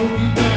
know you've